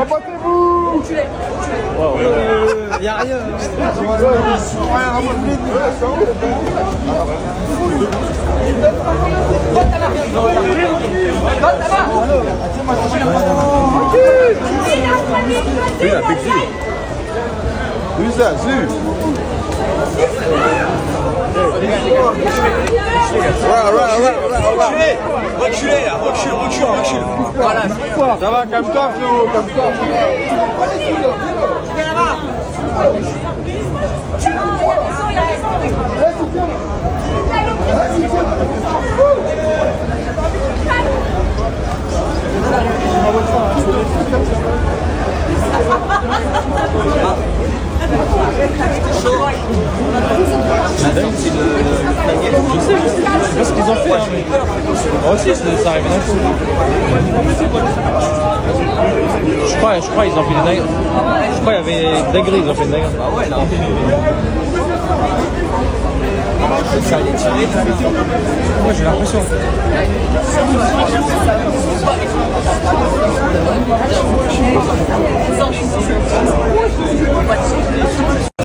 Rabattez-vous Il y a rien. Oui, la that? Zoo? Right, right, right, right, right. Reculez recule. Voilà, Ça va, calme-toi, frérot, calme-toi. Je sais, je sais, je sais pas ce qu'ils ont fait, hein, mais moi aussi ça arrive d'un coup. Je crois, je crois ils ont fait des dagues. Je crois qu'il y avait des grilles, ils ont fait des dagues. Ah ouais, là. Ça allait tirer. Moi j'ai l'impression.